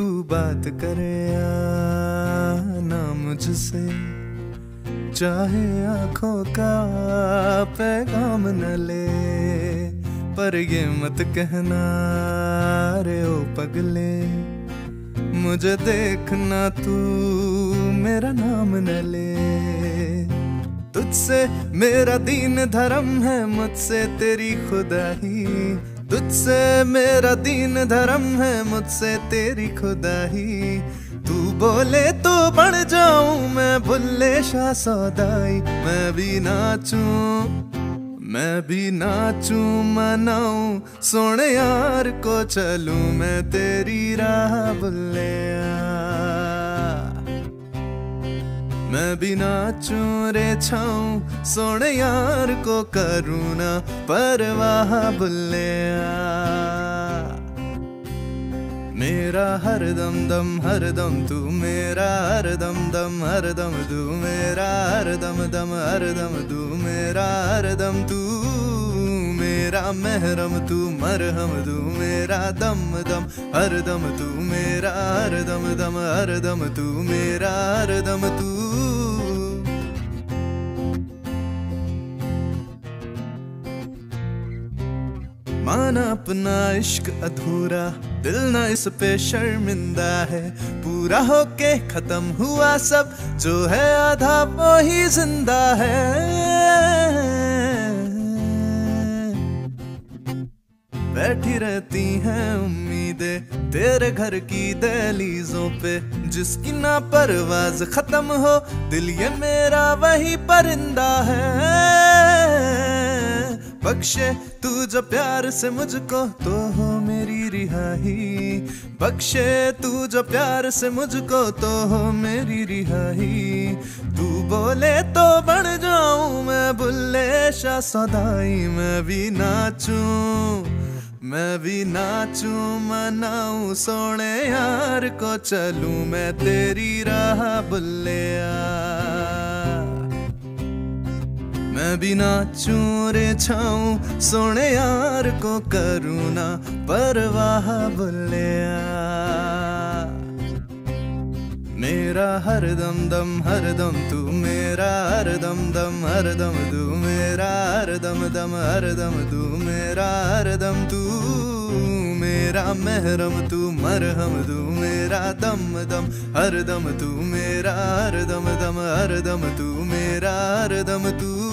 तू बात करे ना मुझसे। चाहे आँखों का पैगाम न ले, पर ये मत कहना रे ओ पगले, मुझे देखना तू मेरा नाम न ले। तुझसे मेरा दीन धर्म है, मुझसे तेरी खुदाही तुझसे मेरा दीन धर्म है, मुझसे तेरी खुदाई। तू बोले तो बढ़ जाऊँ, मैं भुल्ले शाह सौदाई। मैं भी नाचूं, मैं भी नाचूं, मनाऊं। सोने यार को चलूँ, मैं तेरी राह बुल्ले मैं भी नाचूं रे छाऊं सोने यार को करूँ ना परवाह बुल्ले मेरा हर दम दम हर दम तू मेरा हर दम दम हर दम तू मेरा हर दम दम हर दम तू मेरा हर दम तू मेरा महरम तू मरहम तू मेरा दम दम हर दम तू मेरा हर दम दम हर दम तू मेरा हर दम तू माना अपना इश्क अधूरा, दिल ना इस पे शर्मिंदा है। पूरा होके खत्म हुआ सब, जो है आधा वो ही ज़िंदा है। बैठी रहती हैं उम्मीदें, तेरे घर की दहलीजों पे। जिसकी ना परवाज खत्म हो, दिल ये मेरा वही परिंदा है। बख्शे, तू जो प्यार से मुझको तो हो मेरी रिहाई। बख्शे, तू जो प्यार से मुझको तो हो मेरी रिहाई। तू बोले तो बढ़ जाऊँ मैं, बुल्ले शाह सदाई, मैं भी नाचूं, मैं भी नाचूं, मनाऊं। सोने यार को चलूँ मैं तेरी राह, बुल्ले मैं भी नाचूं रे छाऊं सोने यार को करूँ ना परवाह बुल्ले मेरा हर दम दम हर दम तू मेरा हर दम दम हर दम तू मेरा हर दम दम हर दम तू मेरा हर दम तू मेरा महरम तू मरहम तू मेरा दम दम हर दम तू मेरा हर दम दम हर दम तू मेरा हर दम तू